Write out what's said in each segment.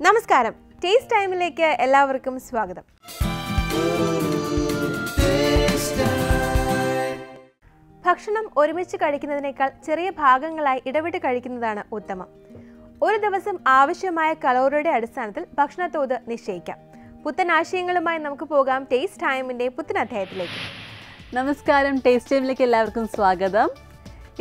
നമസ്കാരം. ടേസ്റ്റ് ടൈമിലേക്ക് എല്ലാവർക്കും സ്വാഗതം. ഭക്ഷണം ഒരുമിച്ച് കഴിക്കുന്നതിനേക്കാൾ ചെറിയ ഭാഗങ്ങളായി ഇടവിട്ട് കഴിക്കുന്നതാണ് ഉത്തമം. ഒരു ദിവസം ആവശ്യമായ കലോറിയുടെ അടിസ്ഥാനത്തിൽ ഭക്ഷണത്തോത് നിശ്ചയിക്കാം. പുത്തൻ ആശയങ്ങളുമായി നമുക്ക് പോകാം ടേസ്റ്റ് ടൈമിന്റെ പുത്തൻ അധ്യായത്തിലേക്ക്. നമസ്കാരം. ടേസ്റ്റ് ടൈമിലേക്ക് എല്ലാവർക്കും സ്വാഗതം.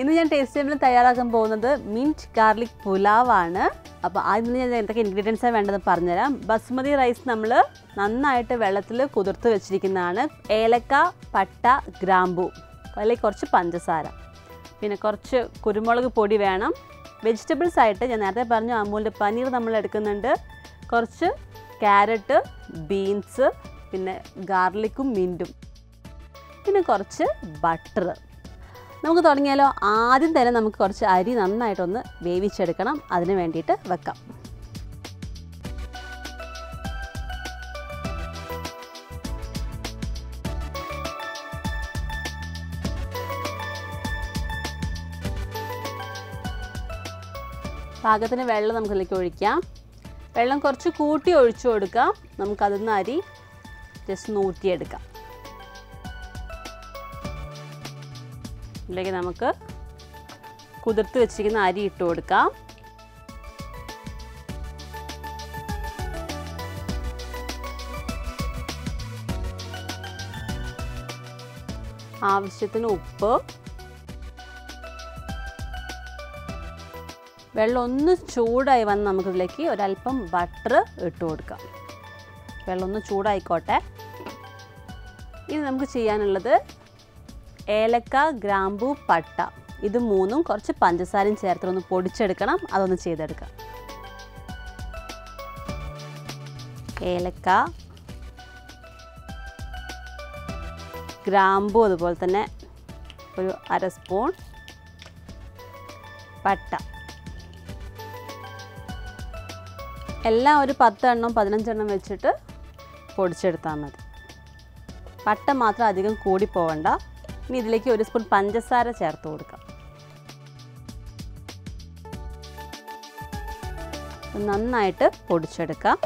ഇന്ന് ഞാൻ ടേസ്റ്റ് ടൈമിൽ തയ്യാറാക്കാൻ പോകുന്നത് മിന്റ് ഗാർലിക് പുലാവാണ് അപ്പോൾ ആദ്യം ഞാൻ എന്തൊക്കെ ഇൻഗ്രീഡിയൻസാണ് വേണ്ടതെന്ന് പറഞ്ഞുതരാം. ബസ്മതി റൈസ് നമ്മൾ നന്നായിട്ട് വെള്ളത്തിൽ കുതിർത്ത് വെച്ചിരിക്കുന്നതാണ്. ഏലക്ക പട്ട ഗ്രാമ്പു അതിലേക്ക് കുറച്ച് പഞ്ചസാര. പിന്നെ കുറച്ച് കുരുമുളക് പൊടി വേണം. വെജിറ്റബിൾസ് ആയിട്ട് ഞാൻ നേരത്തെ പറഞ്ഞു അമൂലിന്റെ പനീർ നമ്മൾ എടുക്കുന്നുണ്ട്. കുറച്ച് ക്യാരറ്റ് ബീൻസ് പിന്നെ ഗാർലിക്കും മിന്റും പിന്നെ കുറച്ച് ബട്ടർ നമുക്ക് തുടങ്ങിയാലോ? ആദ്യം തന്നെ നമുക്ക് കുറച്ച് അരി നന്നായിട്ടൊന്ന് വേവിച്ചെടുക്കണം. അതിന് വേണ്ടിയിട്ട് വെക്കാം. പാകത്തിന് വെള്ളം നമുക്കിതിലേക്ക് ഒഴിക്കാം. വെള്ളം കുറച്ച് കൂട്ടി ഒഴിച്ചു കൊടുക്കാം. നമുക്കതിൽ നിന്ന് അരി ജസ്റ്റ് നൂറ്റിയെടുക്കാം ഇതിലേക്ക് നമുക്ക് കുതിർത്ത് വെച്ചിരിക്കുന്ന അരി ഇട്ട് കൊടുക്കാം. ആവശ്യത്തിന് ഉപ്പ്. വെള്ളം ഒന്ന് ചൂടായി വന്ന് നമുക്കിതിലേക്ക് ഒരല്പം ബട്ടർ ഇട്ട് കൊടുക്കാം. വെള്ളം ഒന്ന് ചൂടായിക്കോട്ടെ. ഇനി നമുക്ക് ചെയ്യാനുള്ളത് ഏലക്ക ഗ്രാമ്പു പട്ട. ഇത് മൂന്നും കുറച്ച് പഞ്ചസാരയും ചേർത്ത് ഒന്ന് പൊടിച്ചെടുക്കണം. അതൊന്ന് ചെയ്തെടുക്കാം. ഏലക്ക ഗ്രാമ്പു അതുപോലെ തന്നെ ഒരു അര സ്പൂൺ പട്ട. എല്ലാം ഒരു പത്തെണ്ണം പതിനഞ്ചെണ്ണം വെച്ചിട്ട് പൊടിച്ചെടുത്താൽ മതി. പട്ട മാത്രം അധികം കൂടി പോവണ്ട. ഇനി ഇതിലേക്ക് ഒരു സ്പൂൺ പഞ്ചസാര ചേർത്ത് കൊടുക്കാം. നന്നായിട്ട് പൊടിച്ചെടുക്കാം.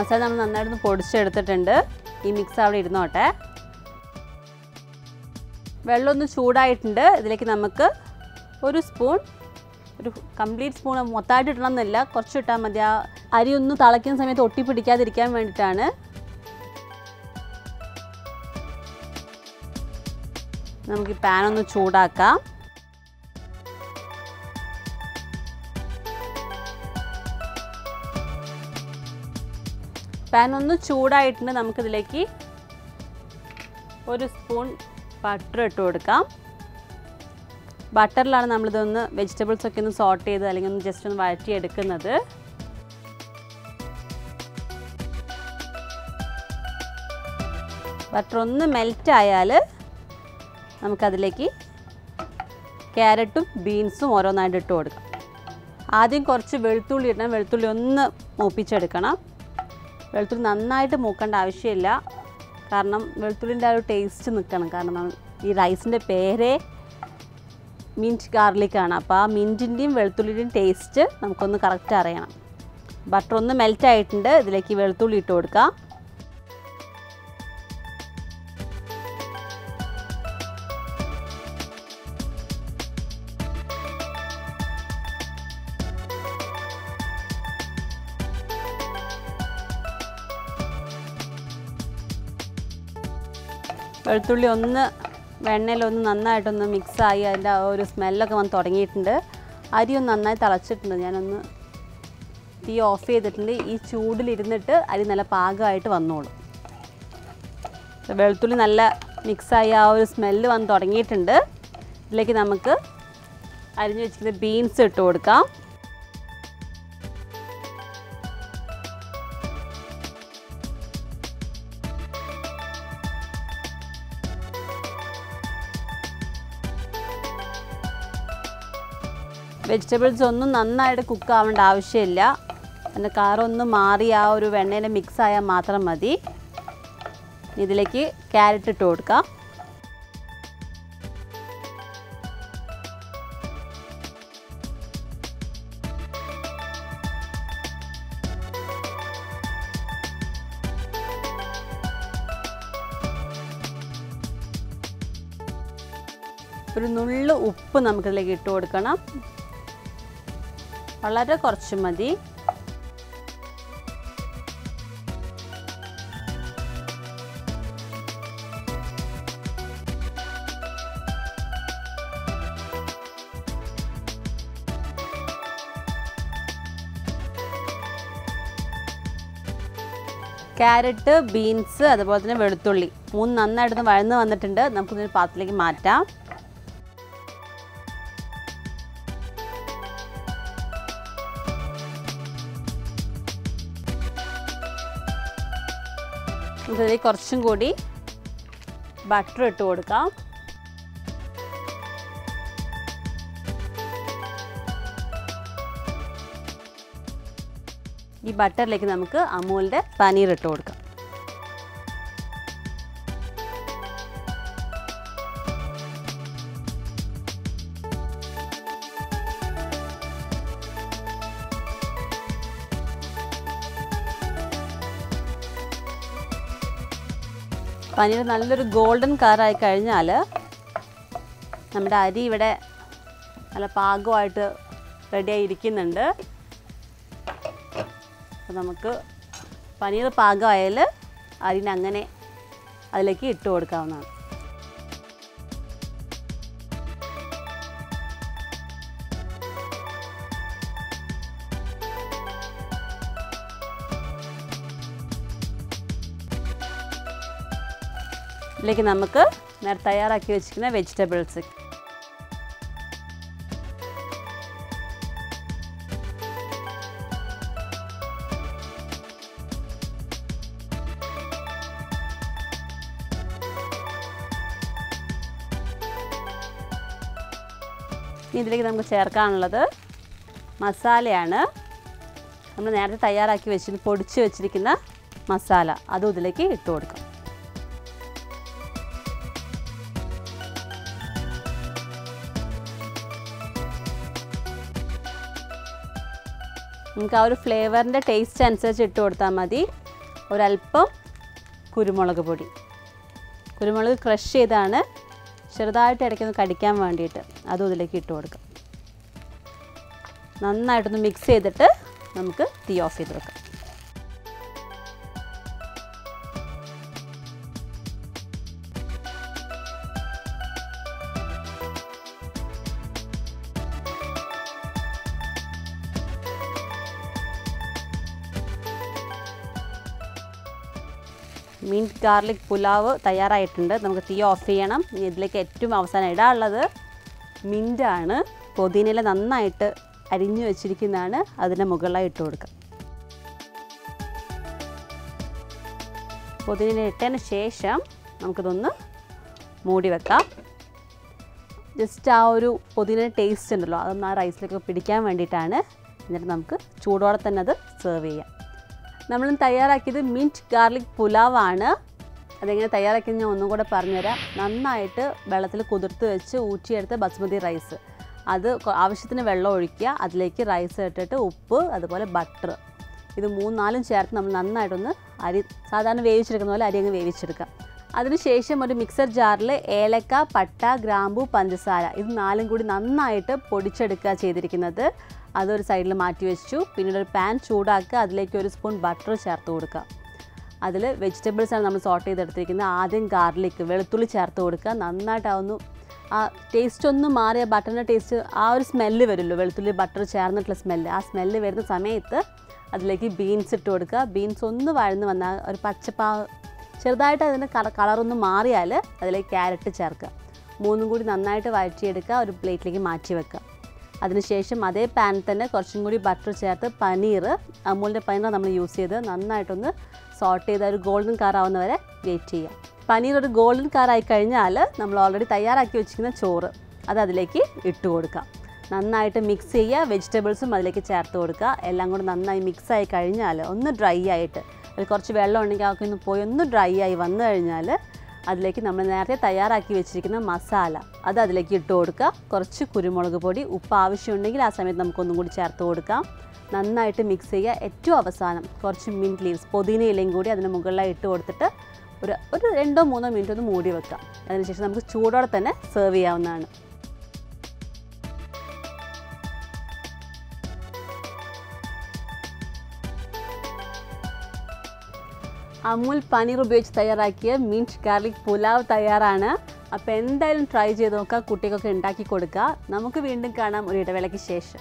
മസാല നമ്മൾ നന്നായിട്ടൊന്ന് പൊടിച്ചെടുത്തിട്ടുണ്ട്. ഈ മിക്സ് അവിടെ ഇരുന്നോട്ടെ. വെള്ളം ഒന്ന് ചൂടായിട്ടുണ്ട്. ഇതിലേക്ക് നമുക്ക് ഒരു സ്പൂൺ ഒരു കംപ്ലീറ്റ് സ്പൂൺ മൊത്തമായിട്ട് ഇടണമെന്നില്ല കുറച്ച് ഇട്ടാൽ മതി. ആ അരി ഒന്ന് തിളയ്ക്കുന്ന സമയത്ത് ഒട്ടിപ്പിടിക്കാതിരിക്കാൻ വേണ്ടിയിട്ടാണ്. നമുക്ക് ഒന്ന് ചൂടാക്കാം. പാൻ ഒന്ന് ചൂടായിട്ടുണ്ട് നമുക്കിതിലേക്ക് ഒരു സ്പൂൺ ബട്ടർ ഇട്ട് കൊടുക്കാം. ബട്ടറിലാണ് നമ്മളിതൊന്ന് വെജിറ്റബിൾസ് ഒക്കെ ഒന്ന് സോട്ട് ചെയ്ത് അല്ലെങ്കിൽ ഒന്ന് ജസ്റ്റ് ഒന്ന് വഴറ്റിയെടുക്കുന്നത്. ബട്ടർ ഒന്ന് മെൽറ്റ് ആയാൽ നമുക്കതിലേക്ക് ക്യാരറ്റും ബീൻസും ഓരോന്നായിട്ട് ഇട്ട് കൊടുക്കാം. ആദ്യം കുറച്ച് വെളുത്തുള്ളി ഇടണം. വെളുത്തുള്ളി ഒന്ന് മൂപ്പിച്ചെടുക്കണം. വെളുത്തുള്ളി നന്നായിട്ട് മൂക്കേണ്ട ആവശ്യമില്ല. കാരണം വെളുത്തുള്ളിന്റെ ആ ഒരു ടേസ്റ്റ് നിൽക്കണം കാരണം ഈ റൈസിന്റെ പേരേ മിന്റ് ഗാർലിക്കാണ് അപ്പോൾ ആ മിന്റിന്റെയും വെളുത്തുള്ളിന്റെയും ടേസ്റ്റ് നമുക്കൊന്ന് കറക്റ്റ് അറിയണം. ബട്ടർ ഒന്ന് മെൽറ്റ് ആയിട്ടുണ്ട്. ഇതിലേക്ക് വെളുത്തുള്ളി ഇട്ട് കൊടുക്കാം. വെളുത്തുള്ളി ഒന്ന് വെണ്ണയിലൊന്ന് നന്നായിട്ടൊന്ന് മിക്സായി അതിന്റെ ഒരു സ്മെല്ലൊക്കെ വന്ന് തുടങ്ങിയിട്ടുണ്ട്. അരി ഒന്ന് നന്നായി തിളച്ചിട്ടുണ്ട്. ഞാനൊന്ന് തീ ഓഫ് ചെയ്തിട്ടുണ്ട്. ഈ ചൂടിലിരുന്നിട്ട് അരി നല്ല പാകമായിട്ട് വന്നോളും. വെളുത്തുള്ളി നല്ല മിക്സായി ആ ഒരു സ്മെല്ല് വന്ന് തുടങ്ങിയിട്ടുണ്ട്. ഇതിലേക്ക് നമുക്ക് അരിഞ്ഞു വെച്ചിരിക്കുന്ന ബീൻസ് ഇട്ട് കൊടുക്കാം. വെജിറ്റബിൾസ് ഒന്നും നന്നായിട്ട് കുക്ക് ആവേണ്ട ആവശ്യമില്ല. അതിന്റെ കാറൊന്ന് മാറി ആ ഒരു വെണ്ണയിൽ മിക്സ് ആയാൽ മാത്രം മതി. ഇതിലേക്ക് ക്യാരറ്റ് ഇട്ട് കൊടുക്കാം. ഒരു നുള്ളു ഉപ്പ് നമുക്കിതിലേക്ക് ഇട്ട് കൊടുക്കണം. വളരെ കുറച്ച് മതി. ക്യാരറ്റ് ബീൻസ് അതുപോലെ തന്നെ വെളുത്തുള്ളി. മൂന്ന് നന്നായിട്ടൊന്ന് വഴന്ന് വന്നിട്ടുണ്ട്. നമുക്കിതൊരു പാത്രത്തിലേക്ക് മാറ്റാം. നമുക്കിതിലേക്ക് കുറച്ചും കൂടി ബട്ടർ ഇട്ട് കൊടുക്കാം. ഈ ബട്ടറിലേക്ക് നമുക്ക് അമൂലിന്റെ പനീർ ഇട്ട് കൊടുക്കാം. പനീർ നല്ലൊരു ഗോൾഡൻ കളറായി കഴിഞ്ഞാൽ നമ്മുടെ അരി ഇവിടെ നല്ല പാകമായിട്ട് റെഡിയായി ഇരിക്കുന്നുണ്ട്. അപ്പോൾ നമുക്ക് പനീർ പാകമായാൽ അരിനങ്ങനെ അതിലേക്ക് ഇട്ട് കൊടുക്കാവുന്നതാണ്. ഇതിലേക്ക് നമുക്ക് നേരത്തെ തയ്യാറാക്കി വെച്ചിരിക്കുന്ന വെജിറ്റബിൾസ് ഇനി ഇതിലേക്ക് നമുക്ക് ചേർക്കാനുള്ളത് മസാലയാണ്. നമ്മൾ നേരത്തെ തയ്യാറാക്കി വെച്ചിട്ട് പൊടിച്ച് വെച്ചിരിക്കുന്ന മസാല. അതും ഇതിലേക്ക് ഇട്ട് കൊടുക്കാം. നമുക്ക് ആ ഒരു ഫ്ലേവറിന്റെ ടേസ്റ്റ് അനുസരിച്ച് ഇട്ട് കൊടുത്താൽ മതി. ഒരല്പം കുരുമുളക് പൊടി. കുരുമുളക് ക്രഷ് ചെയ്താണ്. ചെറുതായിട്ട് ഇടയ്ക്കൊന്ന് കടിക്കാൻ വേണ്ടിയിട്ട് അതും ഇതിലേക്ക് ഇട്ട് കൊടുക്കാം. നന്നായിട്ടൊന്ന് മിക്സ് ചെയ്തിട്ട് നമുക്ക് തീ ഓഫ് ചെയ്ത് വെക്കാം. മിന്റ് ഗാർലിക് പുലാവ് തയ്യാറായിട്ടുണ്ട്. നമുക്ക് തീ ഓഫ് ചെയ്യണം. ഇനി ഇതിലേക്ക് ഏറ്റവും അവസാനം ഇടാനുള്ളത് മിന്റാണ് പുതിനയില നന്നായിട്ട് അരിഞ്ഞു വെച്ചിരിക്കുന്നതാണ്. അതിന്റെ മുകളിലായി ഇട്ട് കൊടുക്കുക പൊതിന ഇട്ടതിന് ശേഷം നമുക്കിതൊന്ന് മൂടി വെക്കാം. ജസ്റ്റ് ആ ഒരു പുതിന ടേസ്റ്റ് ഉണ്ടല്ലോ അതൊന്ന് ആ റൈസിലേക്ക് പിടിക്കാൻ വേണ്ടിയിട്ടാണ്. എന്നിട്ട് നമുക്ക് ചൂടോടെ തന്നെ അത് സെർവ് ചെയ്യാം. നമ്മൾ തയ്യാറാക്കിയത് മിന്റ് ഗാർലിക് പുലാവാണ്. അതെങ്ങനെ തയ്യാറാക്കിയത് ഞാൻ ഒന്നും കൂടെ പറഞ്ഞുതരാം. നന്നായിട്ട് വെള്ളത്തിൽ കുതിർത്ത് വെച്ച് ഊറ്റിയെടുത്ത ബസ്മതി റൈസ്. അത് ആവശ്യത്തിന് വെള്ളം ഒഴിക്കുക. അതിലേക്ക് റൈസ് ഇട്ടിട്ട് ഉപ്പ് അതുപോലെ ബട്ടർ. ഇത് മൂന്നാലും ചേർത്ത് നമ്മൾ നന്നായിട്ടൊന്ന് അരി സാധാരണ വേവിച്ചെടുക്കുന്ന പോലെ അരി അങ്ങ് വേവിച്ചെടുക്കാം അതിനുശേഷം ഒരു മിക്സർ ജാറിൽ ഏലക്ക പട്ട ഗ്രാമ്പു പഞ്ചസാര. ഇത് നാലും കൂടി നന്നായിട്ട് പൊടിച്ചെടുക്കുക ചെയ്തിരിക്കുന്നത്. അതൊരു സൈഡിൽ മാറ്റി വെച്ചു. പിന്നീട് ഒരു പാൻ ചൂടാക്കുക അതിലേക്ക് ഒരു സ്പൂൺ ബട്ടർ ചേർത്ത് കൊടുക്കുക. അതിൽ വെജിറ്റബിൾസാണ് നമ്മൾ സോട്ട് ചെയ്തെടുത്തിരിക്കുന്നത്. ആദ്യം ഗാർലിക്ക് വെളുത്തുള്ളി ചേർത്ത് കൊടുക്കുക. നന്നായിട്ടാവുന്നു ആ ടേസ്റ്റ് ഒന്ന് മാറിയ ബട്ടറിന്റെ ടേസ്റ്റ് ആ ഒരു സ്മെല്ല് വരുമല്ലോ. വെളുത്തുള്ളി ബട്ടർ ചേർന്നിട്ടുള്ള സ്മെല്ല് ആ സ്മെല്ല് വരുന്ന സമയത്ത് അതിലേക്ക് ബീൻസ് ഇട്ട് കൊടുക്കുക. ബീൻസ് ഒന്ന് വഴന്ന് വന്നാൽ ഒരു പച്ചപ്പാ ചെറുതായിട്ട് അതിന്റെ കള കളറൊന്ന് മാറിയാൽ അതിലേക്ക് ക്യാരറ്റ് ചേർക്കുക. മൂന്നും കൂടി നന്നായിട്ട് വഴറ്റിയെടുക്കുക. ഒരു പ്ലേറ്റിലേക്ക് മാറ്റി വെക്കുക. അതിനുശേഷം അതേ പാനിൽ തന്നെ കുറച്ചും കൂടി ബട്ടർ ചേർത്ത് പനീർ അമൂലിന്റെ പനീർ നമ്മൾ യൂസ് ചെയ്ത് നന്നായിട്ടൊന്ന് സോട്ട് ചെയ്ത് ഒരു ഗോൾഡൻ കളർ ആവുന്നവരെ വെയിറ്റ് ചെയ്യാം. പനീർ ഒരു ഗോൾഡൻ കാറായി കഴിഞ്ഞാൽ നമ്മൾ ഓൾറെഡി തയ്യാറാക്കി വെച്ചിരിക്കുന്ന ചോറ് അത് അതിലേക്ക് ഇട്ട് കൊടുക്കാം. നന്നായിട്ട് മിക്സ് ചെയ്യുക വെജിറ്റബിൾസും അതിലേക്ക് ചേർത്ത് കൊടുക്കുക. എല്ലാം കൂടി നന്നായി മിക്സ് ആയി കഴിഞ്ഞാൽ ഒന്ന് ഡ്രൈ ആയിട്ട് കുറച്ച് വെള്ളം ഉണ്ടെങ്കിൽ അതൊക്കെ ഒന്ന് പോയി ഒന്ന് ഡ്രൈ ആയി വന്നു കഴിഞ്ഞാൽ അതിലേക്ക് നമ്മൾ നേരത്തെ തയ്യാറാക്കി വെച്ചിരിക്കുന്ന മസാല അത് അതിലേക്ക് ഇട്ട് കൊടുക്കുക. കുറച്ച് കുരുമുളക് പൊടി ഉപ്പ് ആവശ്യമുണ്ടെങ്കിൽ ആ സമയത്ത് നമുക്കൊന്നും കൂടി ചേർത്ത് കൊടുക്കാം. നന്നായിട്ട് മിക്സ് ചെയ്യുക. ഏറ്റവും അവസാനം കുറച്ച് മിന്റ് ലീവ്സ് പുതിന ഇലയും കൂടി അതിന് മുകളിലായി ഇട്ട് കൊടുത്തിട്ട് ഒരു ഒരു രണ്ടോ മൂന്നോ മിനിറ്റ് ഒന്ന് മൂടി വെക്കാം. അതിനുശേഷം നമുക്ക് ചൂടോടെ തന്നെ സെർവ് ചെയ്യാവുന്നതാണ്. അമൂൽ പനീർ ഉപയോഗിച്ച് തയ്യാറാക്കിയ മിന്റ് ഗാർലിക് പുലാവ് തയ്യാറാണ്. അപ്പോൾ എന്തായാലും ട്രൈ ചെയ്ത് നോക്കാം കുട്ടികൾക്ക് ഉണ്ടാക്കി കൊടുക്കുക. നമുക്ക് വീണ്ടും കാണാം ഒരു ഇടവേളയ്ക്ക് ശേഷം.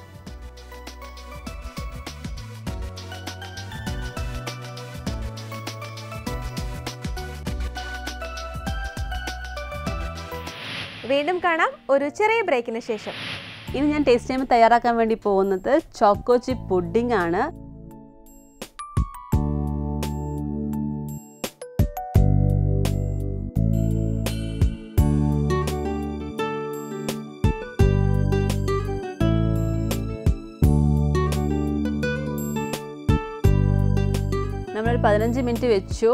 വീണ്ടും കാണാം ഒരു ചെറിയ ബ്രേക്കിന് ശേഷം. ഇനി ഞാൻ ടേസ്റ്റ് ടൈം തയ്യാറാക്കാൻ വേണ്ടി പോകുന്നത് ചോക്കോ ചിപ്പ് പുഡിംഗ് ആണ്. നമ്മളൊരു പതിനഞ്ച് മിനിറ്റ് വെച്ചു.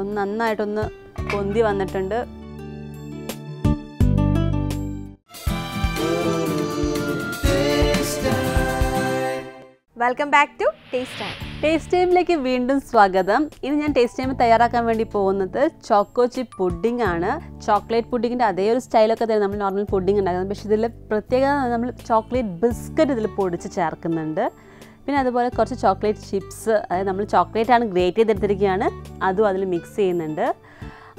ഒന്ന് നന്നായിട്ടൊന്ന് പൊന്തി വന്നിട്ടുണ്ട്. Welcome back to Taste Time Taste ടൈമിലേക്ക് വീണ്ടും സ്വാഗതം. ഇനി ഞാൻ ടേസ്റ്റ് ടൈം തയ്യാറാക്കാൻ വേണ്ടി പോകുന്നത് ചോക്കോ ചിപ്പ് പുഡിംഗ് ആണ്. ചോക്ലേറ്റ് പുഡിങ്ങിന്റെ അതേ ഒരു സ്റ്റൈലൊക്കെ തന്നെ നമ്മൾ നോർമൽ പുഡിംഗ് ഉണ്ടാക്കുന്നത്. പക്ഷേ ഇതിൽ പ്രത്യേകത നമ്മൾ ചോക്ലേറ്റ് ബിസ്ക്കറ്റ് ഇതിൽ പൊടിച്ച് ചേർക്കുന്നുണ്ട്. പിന്നെ അതുപോലെ കുറച്ച് ചോക്ലേറ്റ് ചിപ്സ് അതായത് നമ്മൾ ചോക്ലേറ്റ് ആണ് ഗ്രേറ്റ് ചെയ്തെടുത്തിരിക്കുകയാണ്. അതും അതിൽ മിക്സ് ചെയ്യുന്നുണ്ട്.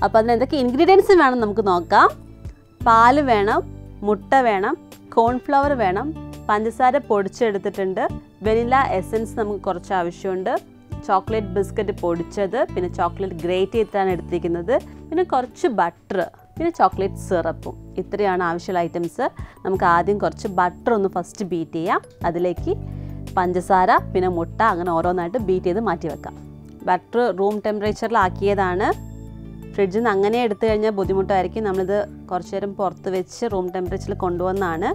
അപ്പോൾ അതിന് എന്തൊക്കെ ഇൻഗ്രീഡിയൻസ് വേണം നമുക്ക് നോക്കാം. പാൽ വേണം മുട്ട വേണം കോൺഫ്ലവർ വേണം പഞ്ചസാര പൊടിച്ചെടുത്തിട്ടുണ്ട്. വെനില എസൻസ് നമുക്ക് കുറച്ച് ആവശ്യമുണ്ട്. ചോക്ലേറ്റ് ബിസ്ക്കറ്റ് പൊടിച്ചത് പിന്നെ ചോക്ലേറ്റ് ഗ്രേറ്റ് ചെയ്തിട്ടാണ് എടുത്തിരിക്കുന്നത്. പിന്നെ കുറച്ച് ബട്ടർ പിന്നെ ചോക്ലേറ്റ് സിറപ്പും ഇത്രയാണ് ആവശ്യമുള്ള ഐറ്റംസ് നമുക്ക് ആദ്യം കുറച്ച് ബട്ടർ ഒന്ന് ഫസ്റ്റ് ബീറ്റ് ചെയ്യാം. അതിലേക്ക് പഞ്ചസാര പിന്നെ മുട്ട അങ്ങനെ ഓരോന്നായിട്ട് ബീറ്റ് ചെയ്ത് മാറ്റി വെക്കാം. ബട്ടർ റൂം ടെമ്പറേച്ചറിലാക്കിയതാണ് ഫ്രിഡ്ജിൽ നിന്ന് അങ്ങനെ എടുത്തു കഴിഞ്ഞാൽ ബുദ്ധിമുട്ടായിരിക്കും. നമ്മളിത് കുറച്ച് നേരം പുറത്ത് വെച്ച് റൂം ടെമ്പറേച്ചറിൽ കൊണ്ടുവന്നാണ്.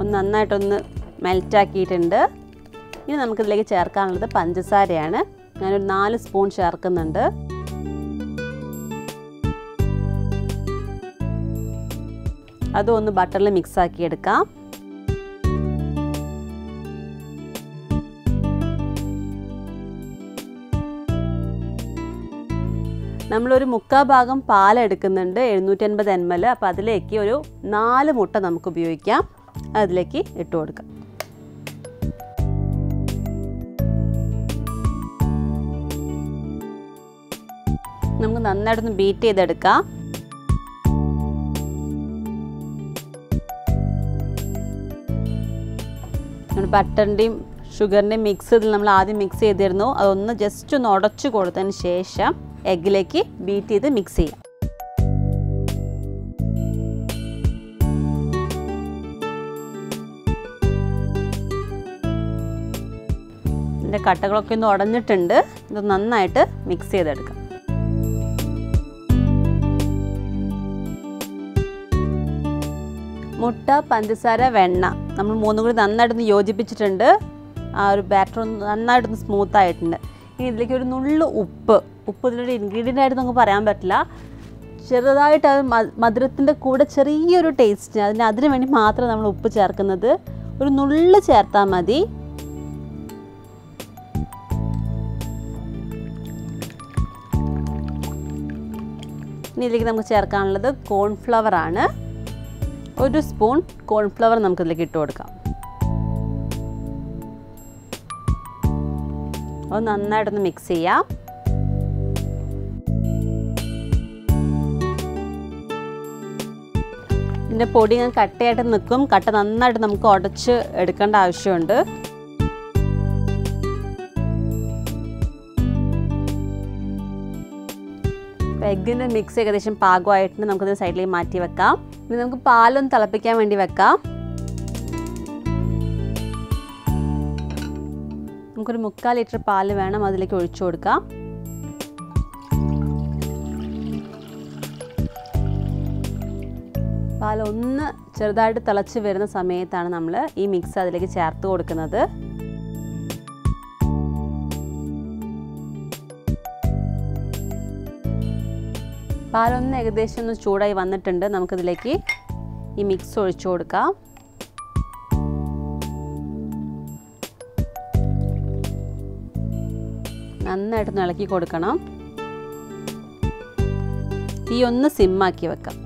ഒന്ന് നന്നായിട്ടൊന്ന് മെൽറ്റാക്കിയിട്ടുണ്ട് ഇനി നമുക്കിതിലേക്ക് ചേർക്കാനുള്ളത് പഞ്ചസാരയാണ്. ഞാനൊരു നാല് സ്പൂൺ ചേർക്കുന്നുണ്ട്. അതൊന്ന് ബട്ടറിൽ മിക്സ് ആക്കി എടുക്കാം. നമ്മളൊരു മുക്കാ ഭാഗം പാലെടുക്കുന്നുണ്ട് എഴുന്നൂറ്റി അൻപത് എം എൽ. അപ്പോൾ അതിലേക്ക് ഒരു നാല് മുട്ട നമുക്ക് ഉപയോഗിക്കാം. അതിലേക്ക് ഇട്ട് കൊടുക്കാം. നമുക്ക് നന്നായിട്ടൊന്ന് ബീറ്റ് ചെയ്തെടുക്കാം. ബട്ടറിന്റെയും ഷുഗറിന്റെയും മിക്സ് ഇതിൽ നമ്മൾ ആദ്യം മിക്സ് ചെയ്തിരുന്നു. അതൊന്ന് ജസ്റ്റ് ഒന്ന് ഉടച്ചു കൊടുത്തതിന് ശേഷം എഗ്ഗിലേക്ക് ബീറ്റ് ചെയ്ത് മിക്സ് ചെയ്യാം. ഇതിന്റെ കട്ടകളൊക്കെ ഒന്ന് ഉടഞ്ഞിട്ടുണ്ട്. ഇത് നന്നായിട്ട് മിക്സ് ചെയ്തെടുക്കാം. മുട്ട പഞ്ചസാര വെണ്ണ. നമ്മൾ മൂന്നും കൂടി നന്നായിട്ടൊന്ന് യോജിപ്പിച്ചിട്ടുണ്ട്. ആ ഒരു ബാറ്റർ ഒന്ന് നന്നായിട്ടൊന്ന് സ്മൂത്ത് ആയിട്ടുണ്ട്. ഇനി ഇതിലേക്ക് ഒരു നുള്ളു ഉപ്പ്. ഉപ്പ് ഇതിലൊരു ഇൻഗ്രീഡിയന്റ് ആയിട്ട് നമുക്ക് പറയാൻ പറ്റില്ല. ചെറുതായിട്ട് അത് മധുരത്തിന്റെ കൂടെ ചെറിയൊരു ടേസ്റ്റ് അതിന് അതിന് വേണ്ടി മാത്രം നമ്മൾ ഉപ്പ് ചേർക്കുന്നത്. ഒരു നുള്ളു ചേർത്താൽ മതി. ഇനി ഇതിലേക്ക് നമുക്ക് ചേർക്കാനുള്ളത് കോൺഫ്ലവർ ആണ്. ഒരു സ്പൂൺ കോൺഫ്ലവർ നമുക്കിതിലേക്ക് ഇട്ട് കൊടുക്കാം. അത് നന്നായിട്ടൊന്ന് മിക്സ് ചെയ്യാം. ഇതിന്റെ പൊടി ഞാൻ കട്ടയായിട്ട് നിൽക്കും. കട്ട നന്നായിട്ട് നമുക്ക് ഉടച്ച് എടുക്കേണ്ട ആവശ്യമുണ്ട്. എഗ്ഗിന്റെ മിക്സ് ഏകദേശം പാകമായിട്ടുണ്ട്. നമുക്കിത് സൈഡിലേക്ക് മാറ്റി വെക്കാം. ഇനി നമുക്ക് പാലൊന്ന് തിളപ്പിക്കാൻ വേണ്ടി വെക്കാം. നമുക്കൊരു മുക്കാൽ ലിറ്റർ പാൽ വേണം അതിലേക്ക് ഒഴിച്ചു കൊടുക്കാം. പാൽ ഒന്ന് ചെറുതായിട്ട് തിളച്ച് വരുന്ന സമയത്താണ് നമ്മൾ ഈ മിക്സ് അതിലേക്ക് ചേർത്ത് കൊടുക്കുന്നത്. പാലൊന്ന് ഏകദേശം ഒന്ന് ചൂടായി വന്നിട്ടുണ്ട്. നമുക്കിതിലേക്ക് ഈ മിക്സ് ഒഴിച്ചു കൊടുക്കാം. നന്നായിട്ടൊന്ന് ഇളക്കി കൊടുക്കണം. തീ ഒന്ന് സിമ്മാക്കി വെക്കാം.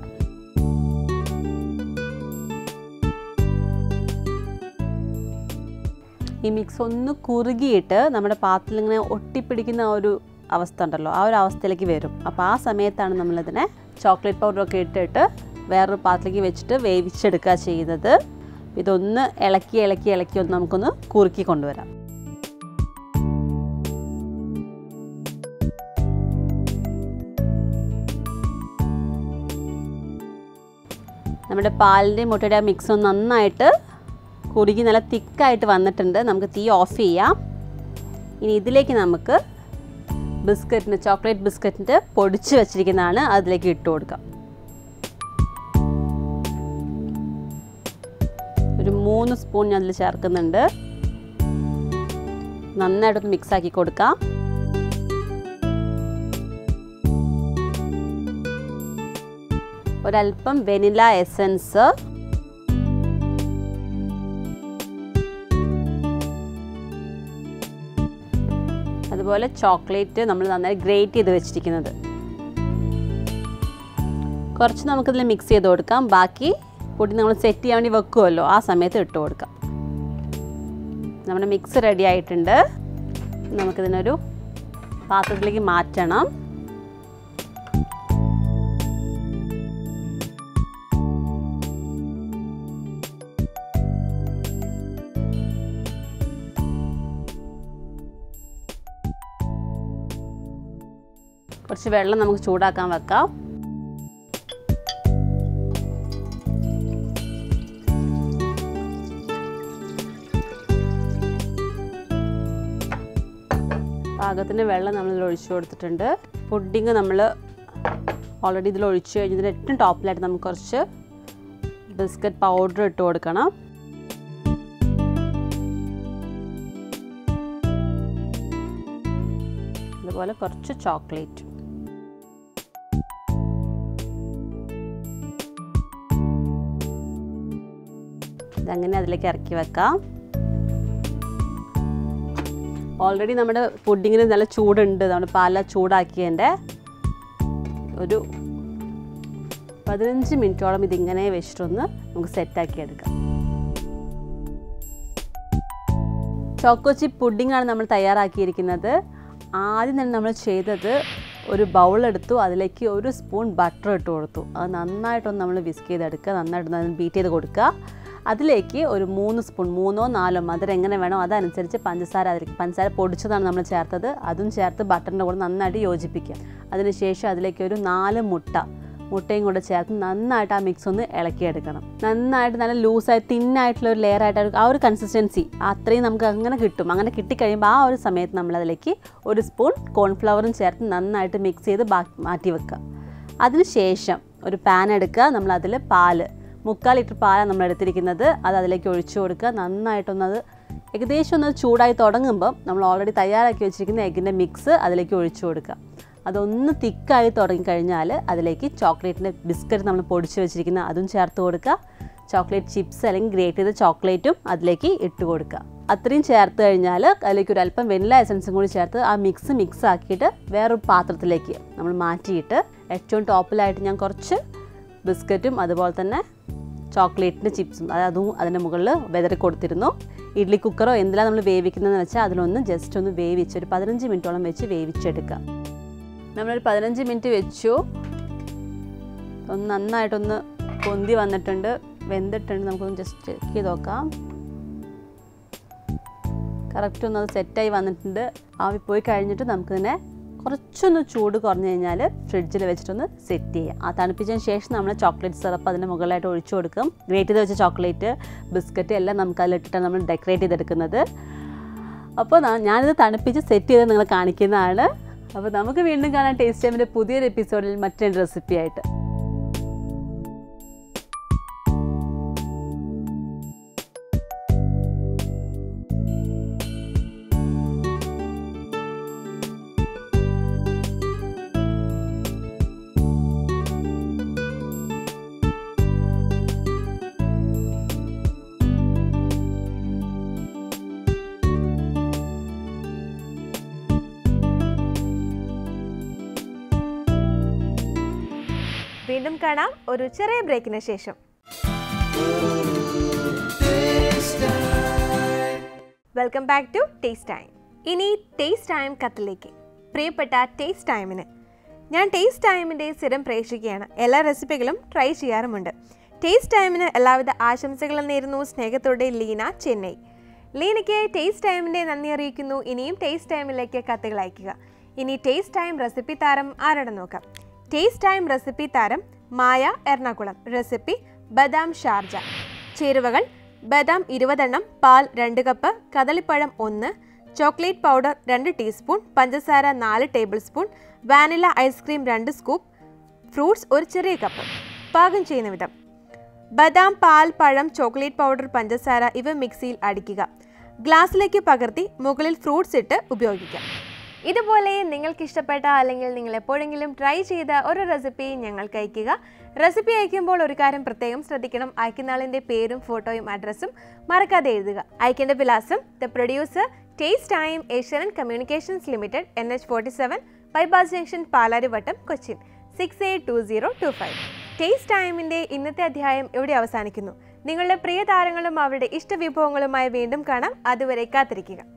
ഈ മിക്സ് ഒന്ന് കുറുകിയിട്ട് നമ്മുടെ പാത്രത്തിൽ ഇങ്ങനെ ഒട്ടിപ്പിടിക്കുന്ന ഒരു അവസ്ഥ ഉണ്ടല്ലോ. ആ ഒരു അവസ്ഥയിലേക്ക് വരും. അപ്പോൾ ആ സമയത്താണ് നമ്മളിതിനെ ചോക്ലേറ്റ് പൗഡറൊക്കെ ഇട്ടിട്ട് വേറൊരു പാത്രത്തിലേക്ക് വെച്ചിട്ട് വേവിച്ചെടുക്കുക ചെയ്യുന്നത്. ഇതൊന്ന് ഇളക്കി ഇളക്കി ഇളക്കി ഒന്ന് നമുക്കൊന്ന് കുറുക്കി കൊണ്ടുവരാം. നമ്മുടെ പാലിന്റെയും മുട്ടയുടെ മിക്സ് ഒന്ന് നന്നായിട്ട് കുറുകി നല്ല തിക്കായിട്ട് വന്നിട്ടുണ്ട്. നമുക്ക് തീ ഓഫ് ചെയ്യാം. ഇനി ഇതിലേക്ക് നമുക്ക് ബിസ്ക്കറ്റിന് ചോക്ലേറ്റ് ബിസ്ക്കറ്റിന്റെ പൊടിച്ച് വെച്ചിരിക്കുന്നതാണ് അതിലേക്ക് ഇട്ട് കൊടുക്കാം ഒരു മൂന്ന് സ്പൂൺ ഞാൻ അതിൽ ചേർക്കുന്നുണ്ട്. നന്നായിട്ടൊന്ന് മിക്സ് ആക്കി കൊടുക്കാം. ഒരല്പം വെനില എസൻസ് അതുപോലെ ചോക്ലേറ്റ് നമ്മൾ നന്നായി ഗ്രേറ്റ് ചെയ്ത് വെച്ചിരിക്കുന്നത്. കുറച്ച് നമുക്കിതിൽ മിക്സ് ചെയ്ത് കൊടുക്കാം. ബാക്കി പൊടി നമ്മൾ സെറ്റ് ചെയ്യാൻ വേണ്ടി വെക്കുമല്ലോ ആ സമയത്ത് ഇട്ട് കൊടുക്കാം. നമ്മുടെ മിക്സ് റെഡി ആയിട്ടുണ്ട്. നമുക്കിതിനൊരു പാത്രത്തിലേക്ക് മാറ്റണം. കുറച്ച് വെള്ളം നമുക്ക് ചൂടാക്കാൻ വെക്കാം. പാകത്തിന് വെള്ളം നമ്മൾ ഒഴിച്ചു കൊടുത്തിട്ടുണ്ട്. പുഡിങ് നമ്മൾ ഓൾറെഡി ഇതിൽ ഒഴിച്ചു കഴിഞ്ഞതിന് ഏറ്റവും ടോപ്പിലായിട്ട് നമുക്ക് കുറച്ച് ബിസ്ക്കറ്റ് പൗഡർ ഇട്ട് കൊടുക്കണം. അതുപോലെ കുറച്ച് ചോക്ലേറ്റ്. ഇതങ്ങനെ അതിലേക്ക് ഇറക്കി വെക്കാം. ഓൾറെഡി നമ്മുടെ പുഡിങ്ങിന് നല്ല ചൂടുണ്ട്. നമ്മൾ പാല ചൂടാക്കിയതിന്റെ ഒരു പതിനഞ്ച് മിനിറ്റോളം ഇതിങ്ങനെ വെച്ചിട്ടൊന്ന് നമുക്ക് സെറ്റാക്കി എടുക്കാം. ചോക്കോ ചിപ്പ് പുഡിങ്ങാണ് നമ്മൾ തയ്യാറാക്കിയിരിക്കുന്നത്. ആദ്യം തന്നെ നമ്മൾ ചെയ്തത് ഒരു ബൗൾ എടുത്തു. അതിലേക്ക് ഒരു സ്പൂൺ ബട്ടർ ഇട്ട് കൊടുത്തു. അത് നന്നായിട്ടൊന്ന് നമ്മൾ വിസ്ക് ചെയ്തെടുക്കുക. നന്നായിട്ടൊന്ന് ബീറ്റ് ചെയ്ത് കൊടുക്കുക. അതിലേക്ക് ഒരു മൂന്ന് സ്പൂൺ മൂന്നോ നാലോ മധുരം എങ്ങനെ വേണോ അതനുസരിച്ച് പഞ്ചസാര അതിലേക്ക് പഞ്ചസാര പൊടിച്ചതാണ് നമ്മൾ ചേർത്തത്. അതും ചേർത്ത് ബട്ടറിന്റെ കൂടെ നന്നായിട്ട് യോജിപ്പിക്കുക. അതിനുശേഷം അതിലേക്ക് ഒരു നാല് മുട്ട മുട്ടയും കൂടെ ചേർത്ത് നന്നായിട്ട് ആ മിക്സ് ഒന്ന് ഇളക്കിയെടുക്കണം. നന്നായിട്ട് നല്ല ലൂസായി തിന്നായിട്ടുള്ള ഒരു ലെയർ ആയിട്ട് ആ ഒരു കൺസിസ്റ്റൻസി അത്രയും നമുക്ക് അങ്ങനെ കിട്ടും. അങ്ങനെ കിട്ടിക്കഴിയുമ്പോൾ ആ ഒരു സമയത്ത് നമ്മൾ അതിലേക്ക് ഒരു സ്പൂൺ കോൺഫ്ലവറും ചേർത്ത് നന്നായിട്ട് മിക്സ് ചെയ്ത് ബാക്കി മാറ്റി വെക്കുക. അതിനുശേഷം ഒരു പാൻ എടുക്കുക. നമ്മൾ അതിൽ പാൽ മുക്കാൽ ലിറ്റർ പാലാണ് നമ്മൾ എടുത്തിരിക്കുന്നത്. അത് അതിലേക്ക് ഒഴിച്ചു കൊടുക്കുക. നന്നായിട്ടൊന്നത് ഏകദേശം ഒന്ന് ചൂടായി തുടങ്ങുമ്പം നമ്മൾ ഓൾറെഡി തയ്യാറാക്കി വെച്ചിരിക്കുന്ന എഗ്ഗിന്റെ മിക്സ് അതിലേക്ക് ഒഴിച്ചു കൊടുക്കുക. അതൊന്ന് തിക്കായി തുടങ്ങിക്കഴിഞ്ഞാൽ അതിലേക്ക് ചോക്ലേറ്റിന്റെ ബിസ്ക്കറ്റ് നമ്മൾ പൊടിച്ച് വെച്ചിരിക്കുന്ന അതും ചേർത്ത് കൊടുക്കുക. ചോക്ലേറ്റ് ചിപ്സ് അല്ലെങ്കിൽ ഗ്രേറ്റ് ചെയ്ത ചോക്ലേറ്റും അതിലേക്ക് ഇട്ട് കൊടുക്കുക. അത്രയും ചേർത്ത് കഴിഞ്ഞാൽ അതിലേക്ക് ഒരു അല്പം വെനില എസൻസും കൂടി ചേർത്ത് ആ മിക്സ് മിക്സ് ആക്കിയിട്ട് വേറൊരു പാത്രത്തിലേക്ക് നമ്മൾ മാറ്റിയിട്ട് ഏറ്റവും ടോപ്പിലായിട്ട് ഞാൻ കുറച്ച് ബിസ്ക്കറ്റും അതുപോലെ തന്നെ ചോക്ലേറ്റിന്റെ ചിപ്സും. അത് അതും അതിന്റെ മുകളിൽ വെതറി കൊടുത്തിരുന്നു. ഇഡ്ഡലി കുക്കറോ എന്തെല്ലാം നമ്മൾ വേവിക്കുന്നതെന്ന് വെച്ചാൽ അതിലൊന്ന് ജസ്റ്റ് ഒന്ന് വേവിച്ച് ഒരു പതിനഞ്ച് മിനിറ്റോളം വെച്ച് വേവിച്ചെടുക്കാം നമ്മളൊരു പതിനഞ്ച് മിനിറ്റ് വെച്ചു. ഒന്ന് നന്നായിട്ടൊന്ന് പൊന്തി വന്നിട്ടുണ്ട്. വെന്തിട്ടുണ്ട്. നമുക്കൊന്ന് ജസ്റ്റ് ചെക്ക് നോക്കാം. കറക്റ്റ് ഒന്ന് അത് സെറ്റായി വന്നിട്ടുണ്ട്. ആവി പോയി കഴിഞ്ഞിട്ട് നമുക്കിതിനെ കുറച്ചൊന്ന് ചൂട് കുറഞ്ഞു കഴിഞ്ഞാൽ ഫ്രിഡ്ജിൽ വെച്ചിട്ടൊന്ന് സെറ്റ് ചെയ്യുക ആ തണുപ്പിച്ചതിന് ശേഷം നമ്മൾ ചോക്ലേറ്റ് സിറപ്പ് അതിന്റെ മുകളിലായിട്ട് ഒഴിച്ചു കൊടുക്കും. ഗ്രേറ്റ് ചെയ്ത് വെച്ച ചോക്ലേറ്റ് ബിസ്ക്കറ്റ് എല്ലാം നമുക്ക് അതിലിട്ടിട്ടാണ് നമ്മൾ ഡെക്കറേറ്റ് ചെയ്തെടുക്കുന്നത്. അപ്പോൾ ഞാനിത് തണുപ്പിച്ച് സെറ്റ് ചെയ്ത് നിങ്ങൾ കാണിക്കുന്നതാണ്. അപ്പോൾ നമുക്ക് വീണ്ടും കാണാം. ടേസ്റ്റ് ടൈമിന്റെ പുതിയൊരു എപ്പിസോഡിൽ മറ്റൊരു റെസിപ്പി ആയിട്ട്. വീണ്ടും കാണാം ഒരു ചെറിയ ബ്രേക്കിന് ശേഷം. Welcome back to Taste Time ഇനി ടേസ്റ്റ് ടൈം കത്തിലേക്ക്. പ്രിയപ്പെട്ട ടേസ്റ്റ് ടൈമിന് ഞാൻ ടേസ്റ്റ് ടൈമിന്റെ സ്ഥിരം പ്രേക്ഷിക്കുകയാണ് എല്ലാ റെസിപ്പികളും ട്രൈ ചെയ്യാറുമുണ്ട്. ടേസ്റ്റ് ടൈമിന് എല്ലാവിധ ആശംസകളും നേരുന്നു സ്നേഹത്തോടെ ലീന ചെന്നൈ. ലീനയ്ക്ക് ടേസ്റ്റ് ടൈമിന്റെ നന്ദി അറിയിക്കുന്നു. ഇനിയും ടേസ്റ്റ് ടൈമിലേക്ക് കത്തുകൾ അയയ്ക്കുക. ഇനി ടേസ്റ്റ് ടൈം റെസിപ്പി താരം ആരാണെന്ന് നോക്കാം. ടേസ്റ്റ് ടൈം റെസിപ്പി താരം മായ എറണാകുളം. റെസിപ്പി ബദാം ഷാർജ. ചേരുവകൾ ബദാം ഇരുപതെണ്ണം പാൽ രണ്ട് കപ്പ് കദളിപ്പഴം ഒന്ന് ചോക്ലേറ്റ് പൗഡർ രണ്ട് ടീസ്പൂൺ പഞ്ചസാര നാല് ടേബിൾ സ്പൂൺ വാനില ഐസ്ക്രീം രണ്ട് സ്കൂപ്പ് ഫ്രൂട്ട്സ് ഒരു ചെറിയ കപ്പ്. പാകം ചെയ്യുന്ന വിധം. ബദാം പാൽ പഴം ചോക്ലേറ്റ് പൗഡർ പഞ്ചസാര ഇവ മിക്സിയിൽ അടിക്കുക. ഗ്ലാസ്സിലേക്ക് പകർത്തി മുകളിൽ ഫ്രൂട്ട്സ് ഇട്ട് ഉപയോഗിക്കാം. ഇതുപോലെ നിങ്ങൾക്ക് ഇഷ്ടപ്പെട്ട അല്ലെങ്കിൽ നിങ്ങൾ എപ്പോഴെങ്കിലും ട്രൈ ചെയ്ത ഒരു റെസിപ്പി ഞങ്ങൾക്ക് അയയ്ക്കുക. റെസിപ്പി അയക്കുമ്പോൾ ഒരു കാര്യം പ്രത്യേകം ശ്രദ്ധിക്കണം. അയക്കുന്ന ആളിന്റെ പേരും ഫോട്ടോയും അഡ്രസ്സും മറക്കാതെ എഴുതുക. അയക്കേണ്ട വിലാസം the producer Taste Time Asian Communications Limited N H forty seven bypass junction Palarivattom Cochin six eight two zero two five Taste ടൈമിന്റെ ഇന്നത്തെ അധ്യായം ഇവിടെ അവസാനിക്കുന്നു. നിങ്ങളുടെ പ്രിയ താരങ്ങളും അവരുടെ ഇഷ്ടവിഭവങ്ങളുമായി വീണ്ടും കാണാം. അതുവരെ കാത്തിരിക്കുക.